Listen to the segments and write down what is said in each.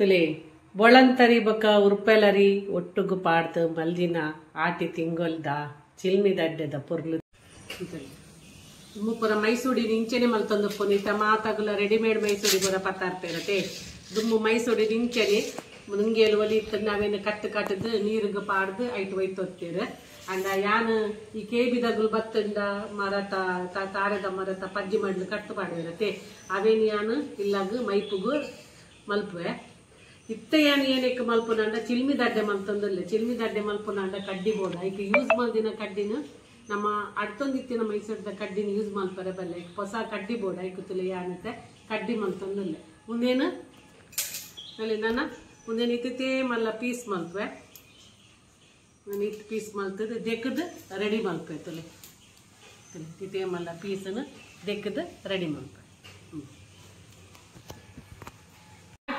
ತುಲೆ ಬೊಳಂತರಿ ಬೊಕ ಉರ್ಪೆಲರಿ ಒಟ್ಟುಗು ಪಾಡ್ದು ಮಲ್ದಿನ ಆಟಿ ತಿಂಗೊಲ್ದ ಚಿಲ್ಮಿ ಪುರ್ಲು. ಮುಪ್ಪುರ ಮೈಸೂಡಿ ನಿಂಚೆನೆ ಮಲ್ತೊಂದು ಪುನೀತ ಮಾತಾಗುಲ ರೆಡಿಮೇಡ್ ಮೈಸೂಡಿ ಪೂರ ಪತ್ತಾರ್ಪೇರತೆ. ದುಮ್ಮು ಮೈಸೂಡಿ ನಿಂಚೆನೆ ಮುಂಗೇಲು ಒಲಿ ಇತ್ತು ನಾವೇನು ಕಟ್ಟು ಕಟ್ಟದು ನೀರಿಗೆ ಪಾಡ್ದು ಐಟ್ ಒಯ್ತೊತ್ತೇರು ಅಂಡ ಯಾನು ಈ ಕೇಬಿದಗುಲ್ ಬತ್ತಂಡ ಮರತ ತಾರದ ಮರತ ಪಜ್ಜಿ ಮಾಡ್ಲು ಕಟ್ಟು ಪಾಡಿರತೆ ಅವೇನು ಯಾನು ಇಲ್ಲಾಗ ಮೈಪುಗು ಮಲ್ಪುವೆ. ಇತ್ತ ಏನ್ ಏನಕ್ಕೆ ಮಲ್ಪುನಂಡ? ಚಿಲ್ಮಿ ದಡ್ಡೆ ಮಲ್ತೊಂದಲ್ಲ ಚಿಲ್ಮಿ ದಡ್ಡೆ ಮಲ್ಪುನಂಡ ಕಡ್ಡಿ ಬೋಡ ಈಗ ಯೂಸ್ ಮಲ್ದಿನ ಕಡ್ಡಿನ ನಮ್ಮ ಅಡ್ತೊಂದಿತ್ತಿನ ಮೈಸೂರದ ಕಡ್ಡಿನ ಯೂಸ್ ಮಲ್ಪರೆ ಬಲ್ಲ. ಈಗ ಹೊಸ ಕಡ್ಡಿ ಬೋಡ ಐಕುತ್ತಲೆ ಯಾನತ್ತೆ? ಕಡ್ಡಿ ಮಲ್ತಂದಲ್ಲೇ ಮುಂದೇನು? ಅಲ್ಲಿ ನನ್ನ. ಮುಂದೇನು ಇತ್ತೇ ಮಲ್ಲ ಪೀಸ್ ಮಲ್ಪೆ ನಾನು ಇಟ್ಟು ಪೀಸ್ ಮಲ್ತದ. ದೆಕ್ಕದು ರೆಡಿ ಮಲ್ಪೆ ತುಲೆ ಇತ್ತೇ ಮಲ್ಲ ಪೀಸನ್ನು ದೆಕ್ಕದು ರೆಡಿ ಮಲ್ಪೆ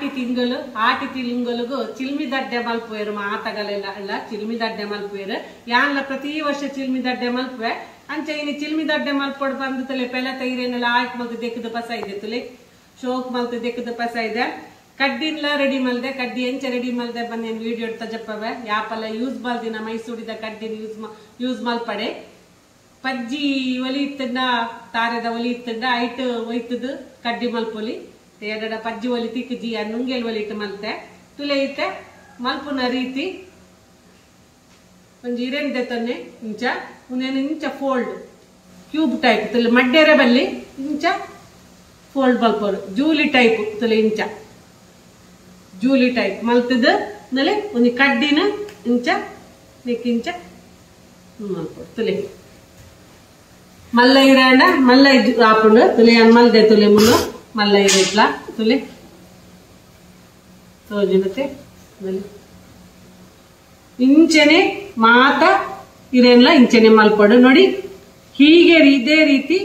ಆಟಿ ತಿಂಗಳು, ಆಟಿ ತಿಂಗಳಿಗೂ ಚಿಲ್ಮಿ ದಡ್ಡೆ ಮಲ್ಪುವೆ ಮಾತಗಳೆಲ್ಲ ಅಲ್ಲ, ಚಿಲ್ಮಿ ದಡ್ಡೆ ಮಲ್ಪುವೆ ಯಾನ್ಲ ಪ್ರತಿ ವರ್ಷ ಚಿಲ್ಮಿ ದಡ್ಡೆ ಮಲ್ಪುವೆ. ಅಂಚ ಇನ್ನು ಚಿಲ್ಮಿ ದಡ್ಡೆ ಮಲ್ಪೊಡ್ ಬಂದು ತಲೆ ಪೆಲ ತೈರೇನೆಲ್ಲ ಆಯ್ಕೆ ಮಲ್ತು ದೆಕ್ಕದ ಪಸ ಇದೆ ತುಲೆ. ಶೋಕ್ ಮಲ್ತು ದೆಕ್ಕದ ಪಸ ಇದೆ. ಕಡ್ಡಿನ್ಲ ರೆಡಿ ಮಲ್ದೆ, ಕಡ್ಡಿ ಎಂಚ ರೆಡಿ ಮಲ್ದೆ ಬಂದೇನು ವಿಡಿಯೋ ತಜಪ್ಪವೆ ಯಾಪಲ್ಲ ಯೂಸ್ ಮಲ್ದಿನ ಮೈಸೂಡಿದ ಕಡ್ಡಿನ ಯೂಸ್ ಯೂಸ್ ಮಲ್ಪಡೆ. ಪಜ್ಜಿ ಒಲಿ ಇತ್ತಂಡ ತಾರದ ಒಲಿ ಇತ್ತಂಡ ಐಟ್ ಒಯ್ತದ ಕಡ್ಡಿ ಮಲ್ಪೊಲಿ. ಎರಡ ಪಜ್ಜಿ ಒಲಿ ತಿಕ್ಕಜಿ ನುಂಗೆಲ್ ಒಲಿ ಇಟ್ಟು ಮಲ್ತೆ. ತುಲೆ ಇತ್ತೆ, ಮಲ್ಪುನ ರೀತಿ. ಒಂಜಿ ಇರೆಂದೆ ತೊನ್ನೆ, ಇಂಚ ಉನೇನು ಇಂಚ ಫೋಲ್ಡ್. ಕ್ಯೂಬ್ ಟೈಪ್, ತುಲೆ ಮಡ್ಡೆರೆ ಬಲ್ಲಿ ಇಂಚ ಫೋಲ್ಡ್ ಮಲ್ಪೋರು ಜೂಲಿ ಟೈಪ್, ತುಲೆ ಇಂಚ. ಜೂಲಿ ಟೈಪ್, ಮಲ್ತದ, ನಲೆ ಒಂದು ಕಡ್ಡಿನ ಇಂಚ ನೆಕ್ಕಿಂಚ ಮಲ್ಪೋಡು ತುಲೆ. ಮಲ್ಲ ಇರಾಂಡ, ಮಲ್ಲ ಇದ್ ಆಪುಂಡು, ತುಲೆ ಮಲ್ದೆ ತುಲೆ ಮುನ್ನು ಮಲ್ಲ ఇట్లా తులి తోజినతే మళ్ళీ ಇಂಚನೆ ಮಾತ ಇರೆಲ್ಲ ಇಂಚನೆ ಮಲ್ಪಡು. ನೋಡಿ, ಹೀಗೆ ಇದೇ ರೀತಿ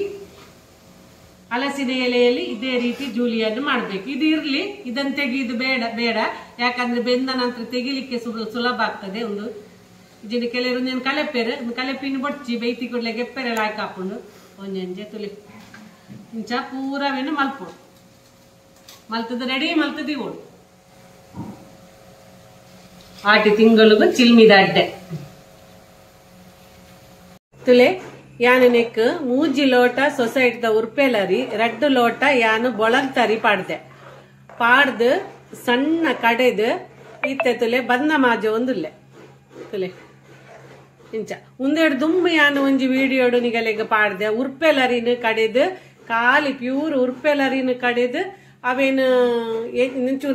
ಹಲಸಿನ ಎಲೆಯಲ್ಲಿ ಇದೇ ರೀತಿ ಜೂಲಿಯನ್ನು ಮಾಡಬೇಕು. ಇದು ಇರಲಿ ಇದನ್ನು ತೆಗೆಯುದು ಬೇಡ ಬೇಡ. ಯಾಕಂದ್ರೆ ಬೆಂದ ನಂತರ ತೆಗಿಲಿಕ್ಕೆ ಸುಲಭ ಆಗ್ತದೆ ಒಂದು. ಇದನ್ನು ಕೆಲವರು ಒಂದೇನು ಕಲೆಪೇರು ಕಲೆಪಿನ ಬೊಡ್ಚಿ ಬೈತಿ ಕೊಡ್ಲೆ ಗೆಪ್ಪೆರೆಲ್ಲ ಹಾಕಿ ಹಾಕೊಂಡು. ಒಂಜಂಜೆ ತುಲಿ. ಇಂಚ ಪೂರವೇನು ಮಲ್ಪೋಡು ಮಲ್ತದ ರೆಡಿ ಮಲ್ತದಿ ಓಡು ಆಟಿ ತಿಂಗಳಿಗೂ ಚಿಲ್ಮಿದ ಅಡ್ಡೆ. ತುಲೆ, ಯಾನು ನೆಕ್ ಮೂಜಿ ಲೋಟ ಸೊಸೈಟಿದ ಉರ್ಪೆಲರಿ ರೆಡ್ ಲೋಟ ಯಾನು ಬೊಳಂತರಿ ಪಾಡ್ದೆ. ಪಾಡ್ದು, ಸಣ್ಣ ಕಡೆದು, ಇತ್ತೆ ತುಲೆ, ಬಂದ ಮಾಜ ಒಂದುಲ್ಲೆ. ತುಲೆ, ಇಂಚ. ಒಂದೆರಡು ದುಂಬು ಯಾನು ಒಂಜಿ ವಿಡಿಯೋಡು ನಿಗಲೆಗ್ ಪಾಡ್ದೆ. ಉರ್ಪೆಲರಿನ ಕಡೆದು ಖಾಲಿ ಪ್ಯೂರ್ ಉರ್ಪೆಲರಿನ ಕಡೆದು ಅವೇನು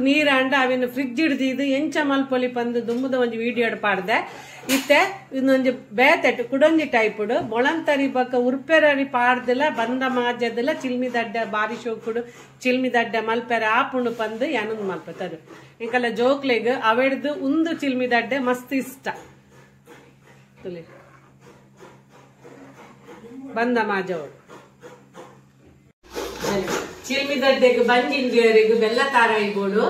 ನೀರ್ ಅಂಡ ಅವೇನು ಫ್ರಿಜ್ ಹಿಡ್ದಿದ್ದು ಎಂಚ ಮಲ್ಪೊಲಿ ಬಂದು ದುಂಬುದ ಒಂಜಿ ವಿಡಿಯೋ ಪಾಡ್ದೆ. ಇತ್ತೆ ಇದೊಂದು ಬೇತೆಟ್ಟು ಕುಡೊಂಜಿ ಟೈಪುಡು ಮೊಳಂತರಿ ಬಕ್ಕ ಉರ್ಪೆರರಿ ಪಾಡ್ದಿಲ್ಲ, ಬಂದ ಮಾಜದಿಲ್ಲ ಚಿಲ್ಮಿ ದಡ್ಡ ಬಾರಿ ಶೋಕುಡು, ಚಿಲ್ಮಿ ದಡ್ಡ ಮಲ್ಪೆರೆ ಆಪುಂಡು ಪಂದು ಯಾನೊಂದು ಮಲ್ಪತರು ಇಂಕಲ್ಲ ಜೋಕ್ಲೆಗ್ ಅವೆಡ್ದು ಉಂದು ಚಿಲ್ಮಿ ದಡ್ಡೆ ಮಸ್ತ್ ಇಷ್ಟ. ಬಂದ ಮಾಜವಳು ಚಿಲ್ಮಿದಡ್ಡೆಗ್ ಬಂಜಿಂದಿಯರಿಗೂ ಬೆಲ್ಲ ತಾರಾಯಿಗೋಡು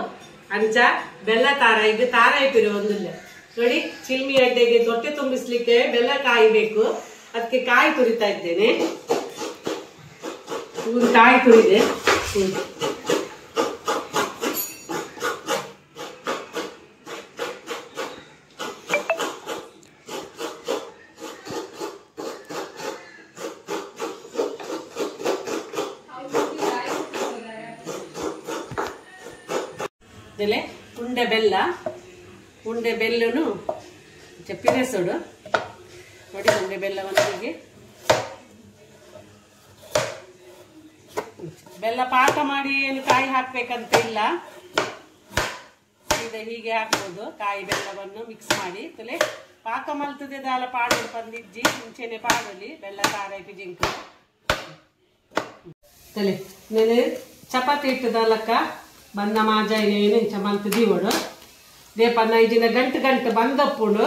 ಅಂಚ, ಬೆಲ್ಲ ತಾರಾಯಿಗೆ ತಾರಾಯಿಪಿರು ಒಂದಿಲ್ಲ ನೋಡಿ ಚಿಲ್ಮಿ ಅಡ್ಡೆಗೆ ತೊಟ್ಟೆ ತುಂಬಿಸ್ಲಿಕ್ಕೆ ಬೆಲ್ಲ ಕಾಯಿಬೇಕು. ಅದಕ್ಕೆ ಕಾಯಿ ತುರಿತಾ ಇದ್ದೇನೆ. ಕಾಯಿ ತುರಿದೆ. ಹ್ಮ್. ಉಂಡೆ ಬೆಲ್ಲ ಉಂಡೆ ಬೆಲ್ಲನು ಪಿರೆಸೋಡು ನೋಡಿ ಉಂಡೆ ಬೆಲ್ಲವನ್ನು ಹೀಗೆ ಬೆಲ್ಲ ಪಾಕ ಮಾಡಿ ಏನು ಕಾಯಿ ಹಾಕ್ಬೇಕಂತ ಇಲ್ಲ ಸೀದಾ ಹೀಗೆ ಹಾಕ್ಬೋದು ಕಾಯಿ ಬೆಲ್ಲವನ್ನು ಮಿಕ್ಸ್ ಮಾಡಿ ತಲೆ ಪಾಕ ಮಲ್ತದೆ ದಾಲ ಪಾಡಲು ಬಂದಿಜ್ಜಿ ಮುಂಚೆನೆ ಪಾಡಲಿ ಬೆಲ್ಲ ತಾರೈಪಿ ಜಿಂಕ ತಲೆ నేను చపాతీ ఇట్టుదలక ಬಂದ ಮಾಜಾಯಿನ ಇಂಚ ಮಲ್ತು ದೀವಡು ದೇಪನ್ನ ಐದಿನ ಗಂಟು ಗಂಟು ಬಂದಪ್ಪುಂಡು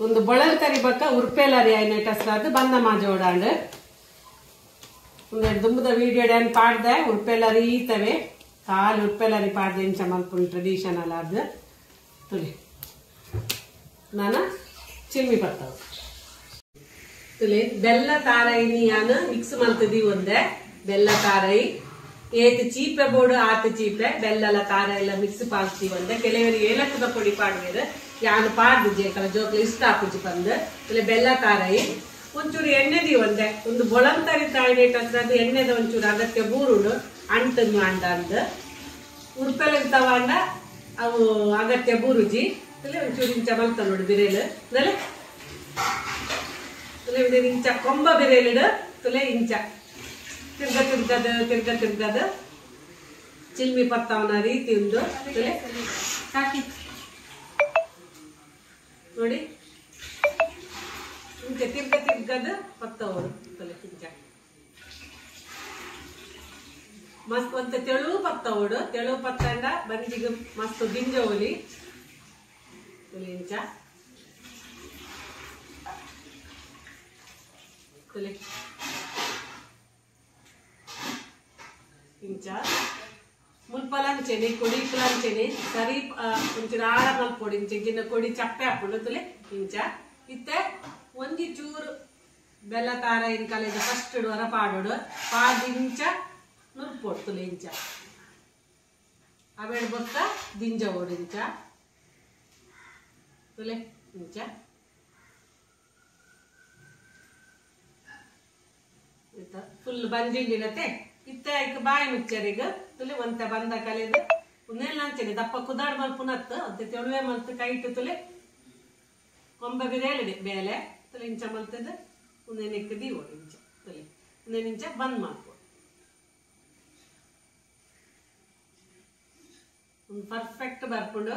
ಒಂದು ಬೊಳಲ್ ತರಿ ಬಕ್ಕ ಉರ್ಪೇಲರಿ ಆಯ್ನ ಟಸ್ಲಾದ ಬಂದ ಮಾಜ ಓಡಾಂಡು ಒಂದು ದುಂಬದ ವೀಡಿಯೋ ಡ್ಯಾನ್ ಪಾಡ್ದೆ, ಉರ್ಪೇಲರಿ ಈತವೆ. ಕಾಲು ಉರ್ಪೇಲರಿ ಪಾಡ್ದೆ ಇಂಚ ಟ್ರೆಡಿಷನ್ ಟ್ರೆಡಿಷನಲ್ ಅದು. ತುಳಿ ನಾನು ಚಿಲ್ಮಿ ಬರ್ತಾವ. ತುಳಿ ಬೆಲ್ಲ ತಾರೈ ಮಿಕ್ಸ್ ಮಲ್ತಿದ್ದೀವಿ ಒಂದೇ. ಬೆಲ್ಲ ತಾರೈ. ಏತ್ ಚೀಪೆ ಬೋಡು ಆತ ಚೀಪೆ ಬೆಲ್ಲಲ ಖಾರ ಎಲ್ಲ ಮಿಕ್ಸ್ ಪಾಡ್ತೀವಿ ಅಂತ. ಕೆಲವರಿಗೆ ಏಲಕ್ಕದ ಪುಡಿ ಪಾಡ್ವೇರು ಯಾನು ಪಾಡ್ದು ಜೇಕಲ ಜೋಕ್ಲ ಇಷ್ಟ ಹಾಕುಜಿ ಬಂದು. ಇಲ್ಲ ಬೆಲ್ಲ, ಖಾರ ಒಂಚೂರು ಎಣ್ಣೆ ಒಂದೆ. ಒಂದು ಬೊಳಂತರಿ ತಾಯಿಡೇಟ್ ಅದು ಎಣ್ಣೆದ ಒಂಚೂರು ಅಗತ್ಯ ಬೂರುಡು ಅಂಟನ್ನು ಅಂಡ ಅಂದ್. ಉರ್ಪೆಲ್ಲ ತಗೊಂಡ ಅವು ಅಗತ್ಯ ಬೂರುಜಿ. ಇಲ್ಲ ಒಂಚೂರು ಇಂಚ ಮಲ್ತ ನೋಡು ಬಿರೇಲು ಇಲ್ಲ ಇಂಚ ಕೊಂಬ ಬಿರೇಲಿಡು ತುಲೆ ಇಂಚ. ತಿರ್ಗ ತಿರ್ಗದ ತಿರ್ಗ ತಿರ್ಗದ. ಚಿಲ್ಮಿ ಪತ್ತವನ ರೀತಿ ಒಂದು. ತುಲೆ. ಸಾಕಿ. ನೋಡಿ. ಹಿಂಗೆ ತಿರ್ಗ ತಿರ್ಗದ ಪತ್ತವರು ತಲೆ ಇಂಚ ಮಸ್ತ್ ಒಂತ ತೆಳು ಪತ್ತವಡು ತೆಳು ಪತ್ತಂಡ ಬಂದಿಗೆ ಮಸ್ತ್ ದಿಂಜವಲಿ ಹೋಲಿ ಇಂಚ ತುಲೆ ಮುಲ್ಪಲಂಚೆನೆ ಕೊಡಿ ಪುಲಂಚೆನೆ ಸರಿ ಆ, ಒಂಚೂರು ಆಳ ಮಲ್ಪೊಡಿ ಇಂಚ ಇಂಚಿನ ಕೊಡಿ ಚಪ್ಪೆ ತುಲೆ ಇಂಚ ಇತ್ತೆ ಒಂಜಿ ಚೂರು ಬೆಲ್ಲ ತಾರ ಇನ್ ಕಲೆದ ಫಸ್ಟ್ ವರ ಪಾಡೋಡು ಪಾಡ್ ಇಂಚ ನುರ್ಪೋಡು ತುಲೆ ಇಂಚ. ಅವೆಡ್ ಬೊತ್ತ ದಿಂಜ ಓಡು ಇಂಚ. ತುಲೆ ಇಂಚ ಫುಲ್ ಬಂಜಿಂಡಿನತೆ ಇತ್ತ ಐಕ್ ಬಾಯಿ ಮುಚ್ಚರಿಗ ತುಲೆ ಒಂತ ಬಂದ ಕಲೆದು. ಉನ್ನೆಲ್ಲ ಅಂಚನೆ ದಪ್ಪ ಕುದಾಡ್ ಮಲ್ಪುನತ್ ಅತ್ತೆ ತೆಳುವೆ ಮಲ್ತು ಕೈ ಇಟ್ಟು ತುಲೆ. ಕೊಂಬ ಬಿರೇಳಿದೆ ಬೇಲೆ. ತುಲೆ ಇಂಚ ಮಲ್ತದ ಉನ್ನೆ ಇಕ್ಕ ದೀವೋಡು ಇಂಚ ತುಲೆ. ಉನ್ನೆ ಇಂಚ ಬಂದ್ ಮಾಡ್ಕೊ. ಪರ್ಫೆಕ್ಟ್ ಬರ್ಕೊಂಡು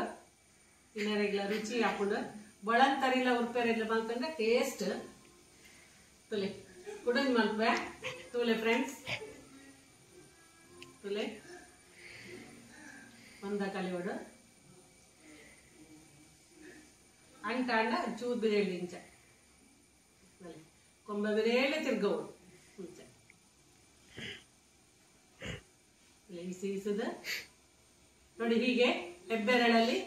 ತಿನ್ನರೆಗ್ಲ ರುಚಿ ಹಾಕೊಂಡು ಬಳಂತರಿಲ್ಲ ಉರ್ಪೆರೆಲ್ಲ ಬಂತಂದ್ರೆ ಟೇಸ್ಟ್ ತುಲೆ. ಕುಡಿದ್ ಮಲ್ಪೆ. ತುಲೆ ಫ್ರೆಂಡ್ಸ್ ತುಲೆ ಒಂದ ಕಲಿಯೋಡು ಅಂಟ ಅಂಡ ಚೂರ್ ಬಿರೇಳಿ ಇಂಚ ಕೊಂಬ ಬಿರೇಳಿ ತಿರ್ಗವು ಇಂಚ ಇಸಿ ಇಸದ. ನೋಡಿ ಹೀಗೆ ಹೆಬ್ಬೆರಳಲ್ಲಿ.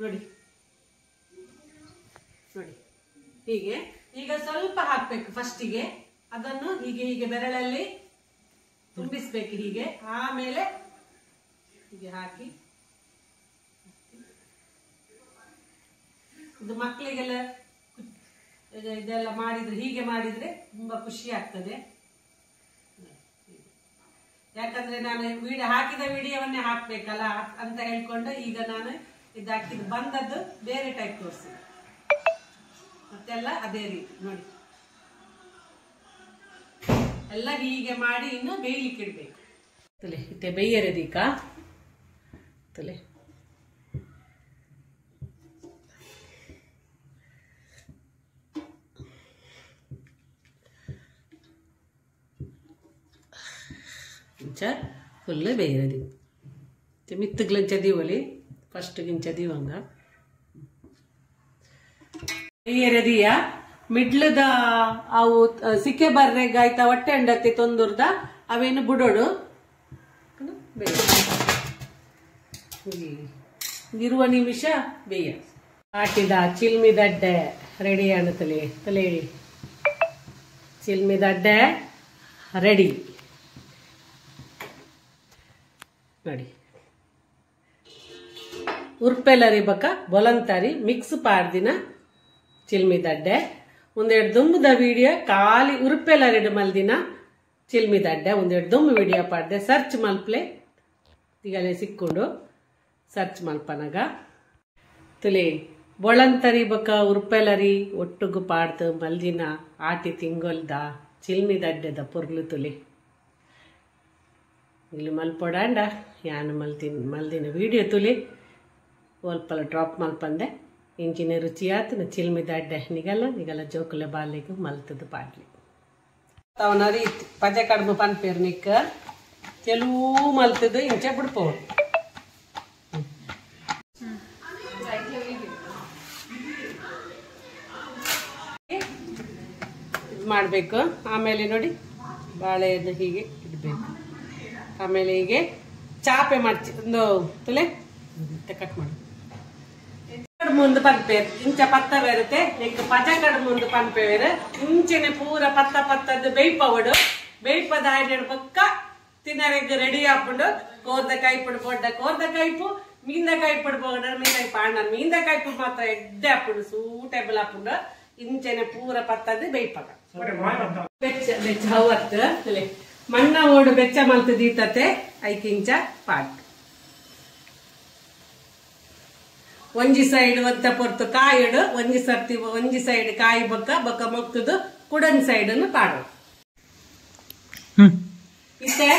ನೋಡಿ. ಹೀಗೆ. ಈಗ ಸ್ವಲ್ಪ ಹಾಕ್ಬೇಕು ಫಸ್ಟಿಗೆ. ಅದನ್ನು ಹೀಗೆ ಹೀಗೆ ಬೆರಳಲ್ಲಿ ತುಂಬಿಸ್ಬೇಕು ಹೀಗೆ. ಆಮೇಲೆ ಹೀಗೆ ಹಾಕಿ. ಇದು ಮಕ್ಕಳಿಗೆಲ್ಲ ಇದೆಲ್ಲ ಮಾಡಿದ್ರೆ, ಹೀಗೆ ಮಾಡಿದ್ರೆ ತುಂಬಾ ಖುಷಿ ಆಗ್ತದೆ. ಯಾಕಂದ್ರೆ ನಾನು ವಿಡಿಯೋ ಹಾಕಿದ ವಿಡಿಯೋವನ್ನೇ ಹಾಕ್ಬೇಕಲ್ಲ ಅಂತ ಹೇಳ್ಕೊಂಡು ಈಗ ನಾನು ಇದಾಕಿದ್ ಬಂದದ್ದು ಬೇರೆ ಟೈಪ್ ತೋರಿಸಿ ಮತ್ತೆಲ್ಲ ಅದೇ ರೀತಿ, ನೋಡಿ. ಎಲ್ಲ ಹೀಗೆ ಮಾಡಿ ಇನ್ನು ಬೇಯಲಿಕ್ಕೆ ಇಡ್ಬೇಕು. ತಲೆ, ಇತ್ತೆ ಬೇಯರದೀಕ ತಲೆ. ಇಂಚ ಫುಲ್ ಬೇಯರದಿ ಮಿತ್ತಗ್ಲಂಚ ದೀವಲಿ ಫಸ್ಟ್ ಗಿಂಚ ದೀವಂಗ. ಬೇಯರದಿಯ ಮಿಡ್ಲದ ಅವು ಸಿಕ್ಕೇ ಬರ್ರೆಗ ಆಯ್ತಾ? ಹೊಟ್ಟೆ ಅಂಡತ್ತೆ ತೊಂದುರ್ದ? ಅವೇನು ಬುಡೋಡು? ಇರುವ ನಿಮಿಷ ಬೇಯ. ಆಟಿದ ಚಿಲ್ಮಿ ದಡ್ಡೆ ರೆಡಿ ಅನ್ನತಲೆ ತಲೆ ಚಿಲ್ಮಿ ದಡ್ಡೆ ರೆಡಿ. ನೋಡಿ. ಉರ್ಪೆಲರಿ ಬೊಲಂತಾರಿ, ಮಿಕ್ಸ್ ಪಾಡ್ದಿನ ಚಿಲ್ಮಿ ದಡ್ಡೆ. ಒಂದೆರಡು ದುಂಬದ ವಿಡಿಯೋ, ಖಾಲಿ ಉರ್ಪೆಲರಿಡು ಮಲ್ದಿನ ಚಿಲ್ಮಿ ದಡ್ಡೆ. ಒಂದೆರಡು ದುಂಬು ವಿಡಿಯೋ ಪಾಡ್ದೆ ಸರ್ಚ್ ಮಲ್ಪ್ಲೆ. ಈಗಲೇ ಸಿಕ್ಕೊಂಡು ಸರ್ಚ್ ಮಲ್ಪನಗ. ತುಲಿ, ಬೊಳಂತರಿ ಬಕ ಉರುಪೆಲರಿ ಒಟ್ಟುಗು ಪಾಡ್ದು ಮಲ್ದಿನ ಆಟಿ ತಿಂಗೊಲ್ದ ಚಿಲ್ಮಿ ದಡ್ಡೆದ ಪೊರ್ಲು ತುಲಿ. ಇಲ್ಲಿ ಮಲ್ಪೊಡಾಂಡ, ಯಾನು ಮಲ್ತಿನ ಮಲ್ದಿನ ವಿಡಿಯೋ ತುಲಿ. ಒಲ್ಪಲ ಡ್ರಾಪ್ ಮಲ್ಪಂದೆ. ಇಂಚಿನ ರುಚಿ ಆತು ಚಿಲ್ಮಿ ನಿಗಲ ನಿಗಲ್ಲ ಜೋಕುಲೆ ಬಾಲಿಗೆ ಮಲ್ತದ ಪಾಡ್ಲಿ ಅವನ ರೀತಿ ಪಜೆ ಕಡಿಮೆ ಪನ್ಪೇರ್ ನಿಕ್ಕ ಕೆಲವು ಮಲ್ತದ ಇಂಚೆ ಇದು ಮಾಡಬೇಕು ಆಮೇಲೆ ನೋಡಿ ಬಾಳೆಯನ್ನು ಹೀಗೆ ಇಡಬೇಕು ಆಮೇಲೆ ಹೀಗೆ ಚಾಪೆ ಮಾಡ್ತೀವಿ ಒಂದು ತಲೆ ಕಟ್ ಮಾಡಿ ಮುಂದೆ ಪನ್ಪೇರು ಇಂಚ ಪತ್ತ ಬೇರುತ್ತೆ ನೆಕ್ ಪಜ ಕಡು ಮುಂದೆ ಪನ್ಪೇರು ಇಂಚೆನೆ ಪೂರ ಪತ್ತ ಪತ್ತದ ಬೇಯ್ಪವಡು ಬೇಯ್ಪದ ಆಯ್ಡು ಪಕ್ಕ ತಿನ್ನರೆಗ್ ರೆಡಿ ಹಾಕೊಂಡು ಕೋರ್ದ ಕೈಪುಡ್ ಪೊಡ್ಡ ಕೋರ್ದ ಕೈಪು ಮೀಂದ ಕೈಪುಡು ಪೊಡ ಮೀಂದ ಪಾಂಡ ಮೀಂದ ಕೈಪು ಮಾತ್ರ ಎಡ್ಡೆ ಹಾಕೊಂಡು ಸೂಟೇಬಲ್ ಹಾಕೊಂಡು ಇಂಚೆನೆ ಪೂರ ಪತ್ತದ ಬೇಯ್ಪಗ ಬೆಚ್ಚ ಬೆಚ್ಚ ಹವತ್ತು. ಇಲ್ಲಿ ಮಣ್ಣ ಓಡು ಬೆಚ್ಚ ಮಲ್ತು ದೀತತೆ ಐಕಿಂಚ ಪಾಟ್. ಒಂಜಿ ಸೈಡ್ ಒತ್ತ ಪೊರ್ತು ಕಾಯಿಡು ಒಂಜಿ ಸರ್ತಿ ಒಂಜಿ ಸೈಡ್ ಕಾಯಿ ಬೊಕ್ಕ ಬೊಕ್ಕ ಮೊಕ್ಕದು ಕುಡನ್ ಸೈಡ್ ಪಾಡು. ಇತ್ತೆ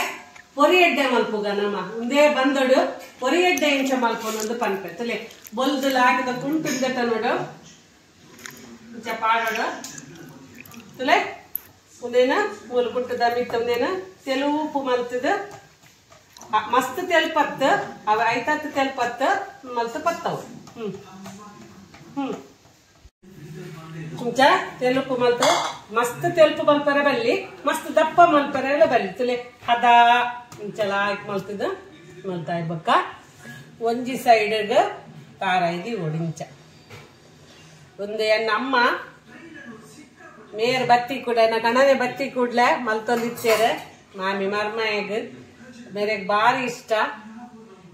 ಪೊರಿ ಎಡ್ಡೆ ಮಲ್ಪುಗ ನಮ್ಮ. ಒಂದೇ ಬಂದೊಡು ಪೊರಿ ಎಡ್ಡೆ ಇಂಚ ಮಲ್ಪೊಂದು ಪನ್ಪೆ ತಲೆ ಬೊಲ್ದು ಲಾಗದ ಕುಂಟುಂದಟ ನೋಡು. ಇಂಚ ಪಾಡೋಡು. ತಲೆ ಒಂದೇನ? ಮೂಲು ಕುಟ್ಟದ ಮಿತ್ತ ಒಂದೇನ? ಉಪ್ಪು ಮಲ್ತದ. ಮಸ್ತ್ ತೆಲ್ಪತ್ತ. ಅವ ಐತತ್ ತೆಲ್ಪತ್ತ ಮಲ್ತ ಪತ್ತವು. ಇಂಚ ತೆಲುಪು ಮಲ್ತ ಮಸ್ತ್ ತೆಲುಪು ಮಲ್ಪರೆ ಬಲ್ಲಿ. ಮಸ್ತ್ ದಪ್ಪ ಮಲ್ಪರೆ ಎಲ್ಲ ಬಲ್ಲಿ. ತುಲೆ, ಹದ. ಇಂಚಲ ಆಯ್ತು ಮಲ್ತದ. ಮಲ್ತಾ ಬಕ್ಕ. ಒಂಜಿ ಸೈಡ್ಗ ಖಾರ ಇದಿ ಒಡಿಂಚ. ಒಂದು ಎನ್ನ ಅಮ್ಮ, ಮೇರ್ ಬತ್ತಿ ಕೂಡ ಕಣನೆ ಬತ್ತಿ ಕೂಡ್ಲೆ ಮಲ್ತೊಂದಿತ್ತೇರೆ. ಮಾಮಿ ಮರ್ಮಾಯಗ್ ಮೇರೆಗ್ ಬಾರಿ ಇಷ್ಟ.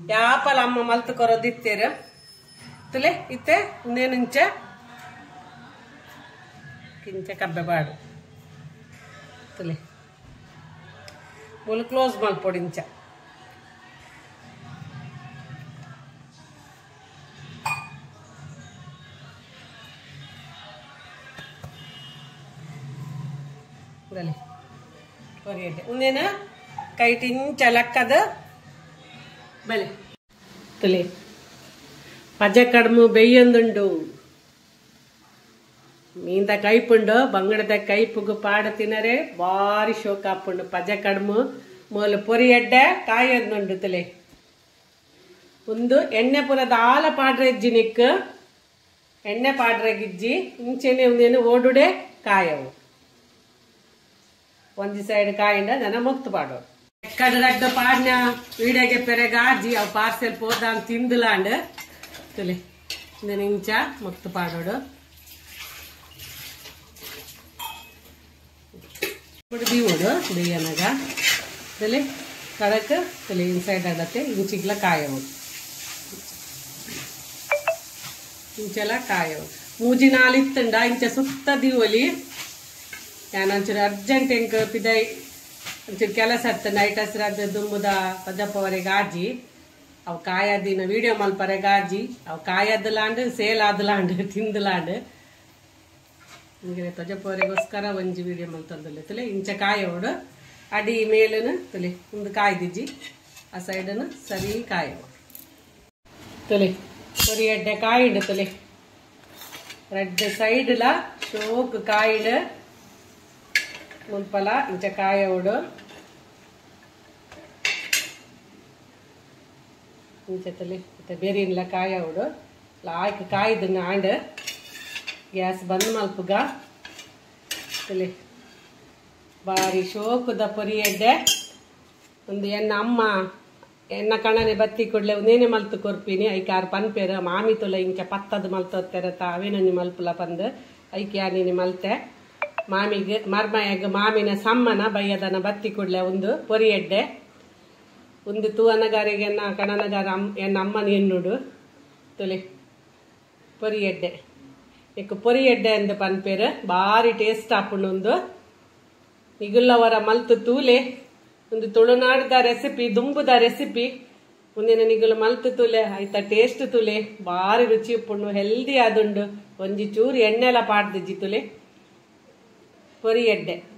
ಯಾಪಲ ಅಮ್ಮ ಮಲ್ತು ಕೊರೋದಿತ್ತೇರ. ತುಲೆ ಇತ್ತೆ ಇನ್ನೇನುಂಚ ಕಿಂಚ ಕಬ್ಬೆ ಬಾಡು ತುಲೆ ಮುಲು ಕ್ಲೋಸ್ ಮಲ್ಪೊಡಿಂಚ ಬಲೆ ಹೊರಗಡೆ ಒಂದೇನ ಕೈಟ್ ಇಂಚ ಲೆಕ್ಕದ ಬಲೆ ತುಲೆ ಕಡ್ಮು ಬೆಯ್ಯೊಂದುಂಡು. ಮೀಂದ ಕೈಪುಂಡು, ಬಂಗಡದ ಕೈಪುಗು ಪಾಡ ತಿನ್ನರೆ ಬಾರಿ ಶೋಕ ಆಪುಂಡು ಪಜ ಕಡ್ಮು ಮೂಲ ಪೊರಿ ಎಡ್ಡೆ ಕಾಯೊಂದುಂಡು ತಲೆ. ಒಂದು ಎಣ್ಣೆ ಪುರದ ಆಲ ಪಾಡ್ರೆಜ್ಜಿ ನಿಕ್ ಎಣ್ಣೆ ಪಾಡ್ರೆಗಿಜ್ಜಿ ಇಂಚೆನೆ ಒಂದೇನು ಓಡುಡೆ ಕಾಯವು. ಒಂದಿ ಸೈಡ್ ಕಾಯಿಂದ ಜನ ಮುಕ್ತ ಪಾಡು. ಎಕ್ಕಡ ಪಾಡ್ನ ವೀಡಿಯೋಗೆ ಪೆರೆಗಾಜಿ ಅವು ಪಾರ್ಸೆಲ್ ಪೋದಾನ್ ತಿಂದುಲಾಂಡ್. ತುಲಿ ಇಂದನ ಇಂಚ ಮುಕ್ತ ಪಾಡೋಡು ఇప్పుడు దీవుడు బియ్యనగా తల్లి కడక్ తల్లి ఇన్సైడ్ అడతే ఇంచిగ్ల కాయవు ಇಂಚೆಲ್ಲ ಕಾಯವು ಮೂಜಿ ನಾಲಿತ್ತಂಡ ಇಂಚ ಸುತ್ತ ದಿವಲಿ ಯಾನಂಚೂರು ಅರ್ಜೆಂಟ್ ಎಂಕ್ ಪಿದೈ ಒಂಚೂರು ಕೆಲಸ ಇತ್ತು ನೈಟ್ ಹಸಿರಾದ ದುಂಬುದ ಪದಪ್ಪವರೆಗೆ ಆಜಿ ಅವು ಕಾಯದಿನ ವಿಡಿಯೋ ಮಲ್ಪರೆಗೆ ಆಜಿ ಅವು ಕಾಯದ್ಲಾಂಡ್ ಸೇಲ್ ಆದ್ಲಾಂಡ್ ತಿಂದ್ಲಾಂಡ್ ಹಿಂಗೆ ತಜಪ್ಪವರೆಗೋಸ್ಕರ ಒಂಜಿ ವಿಡಿಯೋ ಮಲ್ತಂದಲ್ಲ ತಲೆ ಇಂಚ ಕಾಯೋಡು ಅಡಿ ಮೇಲನು ತಲೆ ಒಂದು ಕಾಯ್ದಿಜ್ಜಿ ಆ ಸೈಡನು ಸರಿ ಕಾಯವು ತಲೆ ஒரு எட்டை காயிடு துளி ரெண்டு சைடுல ஷோக்கு காயிடு முன்பல இந்த காயோடு ಇಂಚ ತಲೆ ಮತ್ತೆ ಬೇರಿನ್ಲ ಅವಡು ಲಾಯ್ಕ್ ಕಾಯ್ದನ್ನ ಆಂಡ್ ಗ್ಯಾಸ್ ಬಂದ್ ಮಲ್ಪುಗ. ಇಲ್ಲಿ ಬಾರಿ ಶೋಕದ ಪೊರಿ ಎಡ್ಡೆ. ಒಂದು ಎನ್ನ ಅಮ್ಮ ಎನ್ನ ಕಣನೆ ಬತ್ತಿ ಕೊಡ್ಲೆ ಒಂದೇನೆ ಮಲ್ತು ಕೊರ್ಪಿನಿ. ಐಕೆ ಆರು ಪನ್ಪೇರ ಮಾಮಿ ತೊಲ ಇಂಕೆ ಪತ್ತದ ಮಲ್ತೋತ್ತೆರ ತಾವೇನೊಂದು ಮಲ್ಪುಲ ಪಂದ್. ಐಕೆ ನೀನು ಮಲ್ತೆ. ಮಾಮಿಗೆ, ಮರ್ಮಯಾಗ ಮಾಮಿನ ಸಮ್ಮನ ಬಯ್ಯದನ ಬತ್ತಿ ಕೊಡ್ಲೆ ಒಂದು ಪೊರಿ ಎಡ್ಡೆ. ಒಂದು ತೂವನಗಾರಿಗೆ ಎನ್ನ ಕಣನಗಾರ ಅಮ್, ಎನ್ನ ಅಮ್ಮನ ಎನ್ನುಡು ತುಲೆ, ಪೊರಿ ಎಡ್ಡೆ. ಈಗ ಪೊರಿ ಎಡ್ಡೆ ಅಂದು ಪನ್ಪೇರು ಬಾರಿ ಟೇಸ್ಟ್ ಹಾಕೊಂಡು ಒಂದು. ಮಲ್ತು ತೂಲೆ, ಒಂದು ತುಳುನಾಡ್ದ ರೆಸಿಪಿ ದುಂಬುದ ರೆಸಿಪಿ ಮುಂದಿನ ನಿಗುಲು ಮಲ್ತು ತುಲೆ, ಆಯ್ತಾ ಟೇಸ್ಟ್ ತುಲೆ ಬಾರಿ ರುಚಿ ಉಪ್ಪುಂಡು ಹೆಲ್ದಿ ಆದುಂಡು. ಒಂಜಿ ಚೂರು ಎಣ್ಣೆಲ ಪಾಡ್ದಿಜ್ಜಿ ತುಲೆ. ಪೊರಿ ಎಡ್ಡೆ.